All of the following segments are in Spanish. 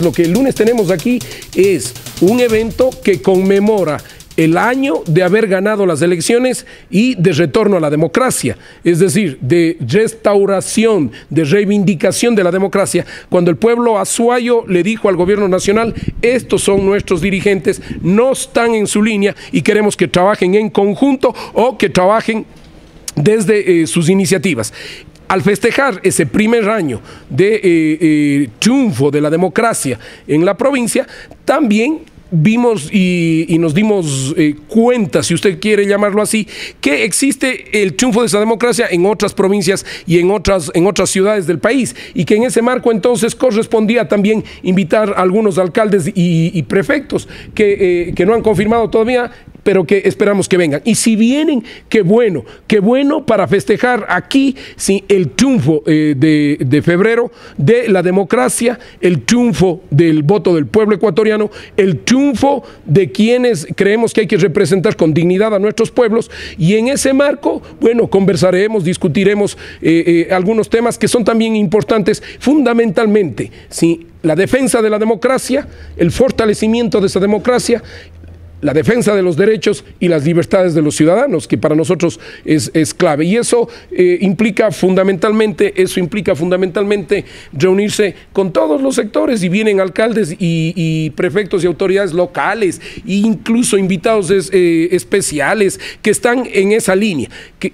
Lo que el lunes tenemos aquí es un evento que conmemora el año de haber ganado las elecciones y de retorno a la democracia, es decir, de restauración, de reivindicación de la democracia, cuando el pueblo azuayo le dijo al gobierno nacional, estos son nuestros dirigentes, no están en su línea y queremos que trabajen en conjunto o que trabajen desde eh, sus iniciativas al festejar ese primer año de eh, eh, triunfo de la democracia en la provincia, también vimos y, nos dimos eh, cuenta, si usted quiere llamarlo así, que existe el triunfo de esa democracia en otras provincias y en otras, en otras ciudades del país y que en ese marco entonces correspondía también invitar a algunos alcaldes y, prefectos que, que no han confirmado todavía pero que esperamos que vengan. Y si vienen, qué bueno, qué bueno para festejar aquí sí, el triunfo eh, de, febrero de la democracia, el triunfo del voto del pueblo ecuatoriano, el triunfo de quienes creemos que hay que representar con dignidad a nuestros pueblos. Y en ese marco, bueno, conversaremos, discutiremos eh, eh, algunos temas que son también importantes, fundamentalmente, ¿sí? la defensa de la democracia, el fortalecimiento de esa democracia la defensa de los derechos y las libertades de los ciudadanos, que para nosotros es, clave. Y eso eh, implica fundamentalmente, eso implica fundamentalmente reunirse con todos los sectores y vienen alcaldes y, prefectos y autoridades locales, e incluso invitados eh, especiales que están en esa línea. Que,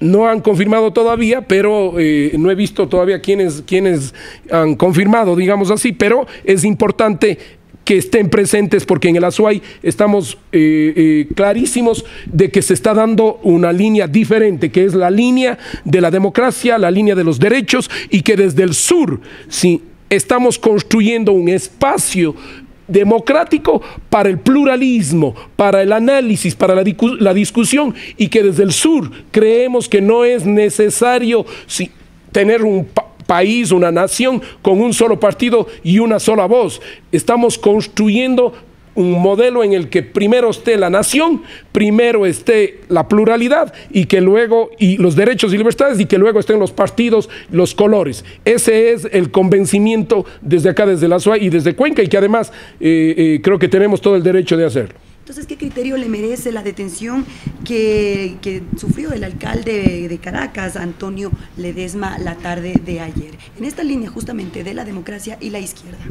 no han confirmado todavía, pero eh, no he visto todavía quienes, quienes han confirmado, digamos así, pero es importante que estén presentes, porque en el Azuay estamos eh, eh, clarísimos de que se está dando una línea diferente, que es la línea de la democracia, la línea de los derechos, y que desde el sur, si estamos construyendo un espacio democrático para el pluralismo, para el análisis, para la, la, discusión y que desde el sur creemos que no es necesario tener un, país, una nación con un solo partido y una sola voz. Estamos construyendo un modelo en el que primero esté la nación, primero esté la pluralidad y que luego y los derechos y libertades y que luego estén los partidos, los colores. Ese es el convencimiento desde acá, desde la SUA y desde Cuenca y que además eh, eh, creo que tenemos todo el derecho de hacerlo. Entonces, ¿qué criterio le merece la detención que, sufrió el alcalde de Caracas, Antonio Ledesma, la tarde de ayer? En esta línea justamente de la democracia y la izquierda.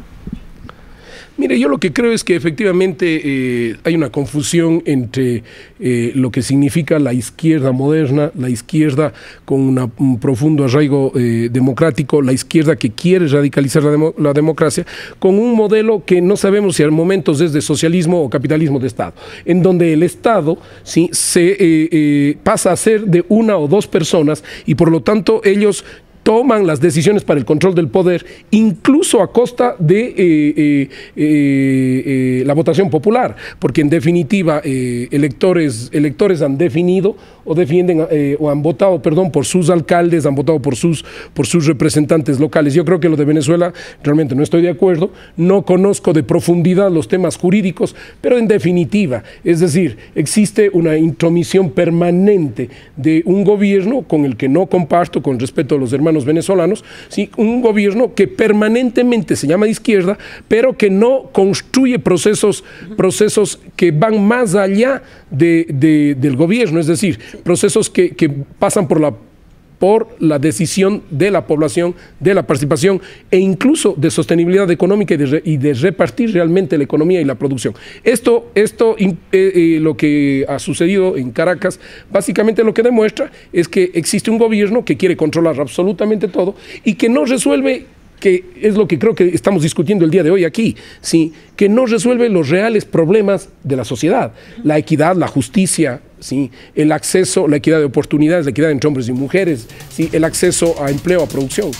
Mire, yo lo que creo es que efectivamente eh, hay una confusión entre eh, lo que significa la izquierda moderna, la izquierda con un profundo arraigo eh, democrático, la izquierda que quiere radicalizar la, democracia, con un modelo que no sabemos si al momentos es de socialismo o capitalismo de Estado, en donde el Estado ¿sí? se pasa a ser de una o dos personas y por lo tanto ellos toman las decisiones para el control del poder, incluso a costa de eh, eh, eh, la votación popular, porque en definitiva electores, electores han definido o defienden o han votado, perdón, por sus alcaldes, han votado por sus, por sus representantes locales. Yo creo que lo de Venezuela realmente no estoy de acuerdo, no conozco de profundidad los temas jurídicos, pero en definitiva, es decir, existe una intromisión permanente de un gobierno con el que no comparto con respeto a los hermanos venezolanos, ¿sí? un gobierno que permanentemente se llama de izquierda, pero que no construye procesos, procesos que van más allá del gobierno, es decir, procesos que, que pasan por la por la decisión de la población, de la participación e incluso de sostenibilidad económica y de, repartir realmente la economía y la producción. Esto, esto eh, eh, lo que ha sucedido en Caracas, básicamente lo que demuestra es que existe un gobierno que quiere controlar absolutamente todo y que no resuelve que es lo que creo que estamos discutiendo el día de hoy aquí, ¿sí? que no resuelve los reales problemas de la sociedad, la equidad, la justicia, ¿sí? el acceso, la equidad de oportunidades, la equidad entre hombres y mujeres, ¿sí? el acceso a empleo, a producción.